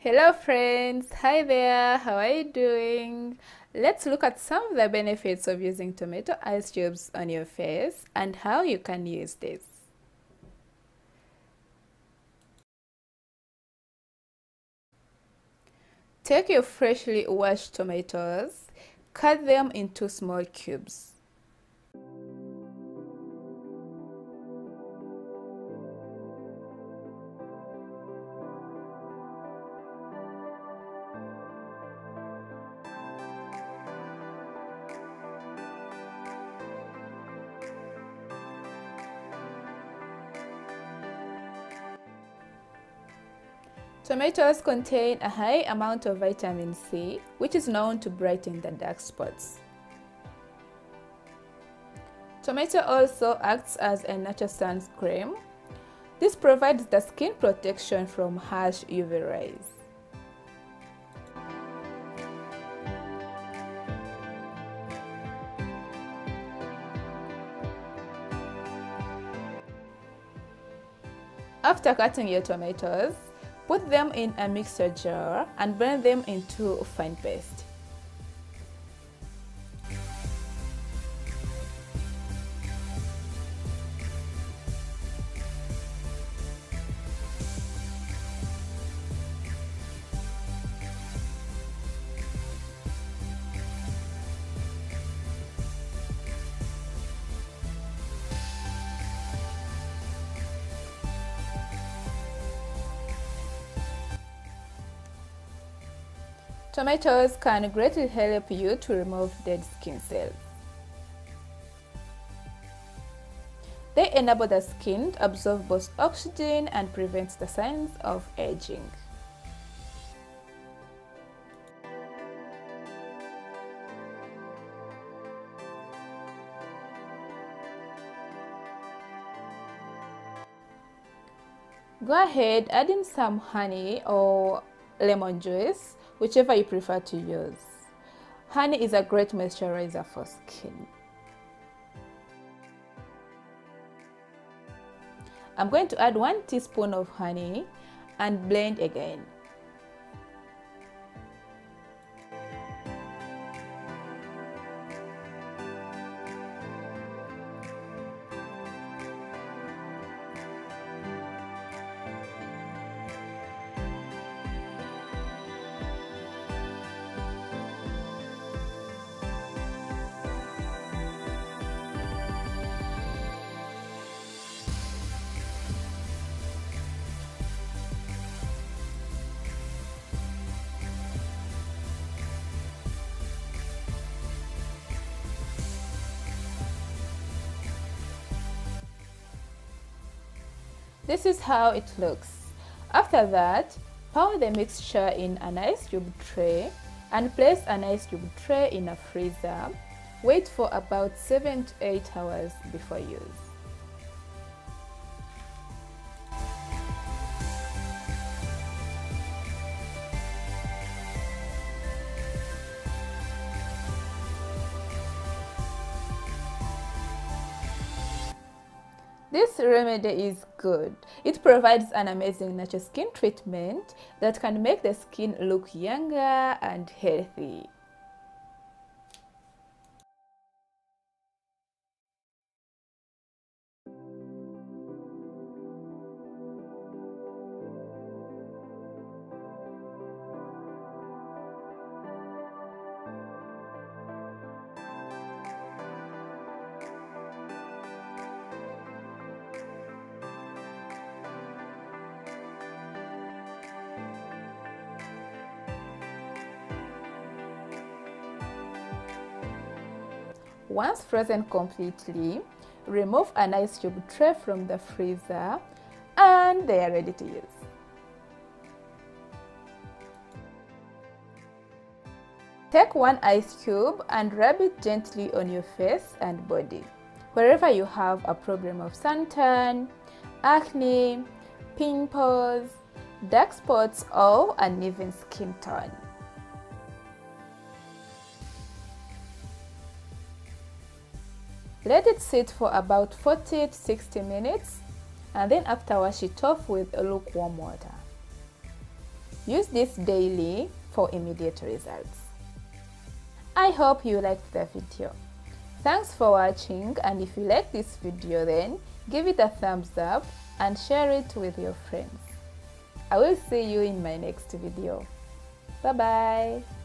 Hello friends, hi there, how are you doing? Let's look at some of the benefits of using tomato ice cubes on your face and how you can use this. Take your freshly washed tomatoes, cut them into small cubes. Tomatoes contain a high amount of vitamin C, which is known to brighten the dark spots. Tomato also acts as a natural sunscreen. This provides the skin protection from harsh UV rays. After cutting your tomatoes, Put them in a mixer jar and blend them into fine paste. Tomatoes can greatly help you to remove dead skin cells. They enable the skin to absorb both oxygen and prevent the signs of aging. Go ahead, add in some honey or lemon juice whichever you prefer to use. Honey is a great moisturizer for skin. I'm going to add 1 teaspoon of honey and blend again. This is how it looks. After that, pour the mixture in an ice cube tray and place an ice cube tray in a freezer. Wait for about 7 to 8 hours before use. This remedy is good. It provides an amazing natural skin treatment that can make the skin look younger and healthy. Once frozen completely, remove an ice cube tray from the freezer and they are ready to use. Take one ice cube and rub it gently on your face and body, wherever you have a problem of suntan, acne, pimples, dark spots or uneven skin tone. Let it sit for about 40 to 60 minutes and then after wash it off with lukewarm water. Use this daily for immediate results. I hope you liked the video. Thanks for watching and if you like this video then give it a thumbs up and share it with your friends. I will see you in my next video. Bye bye.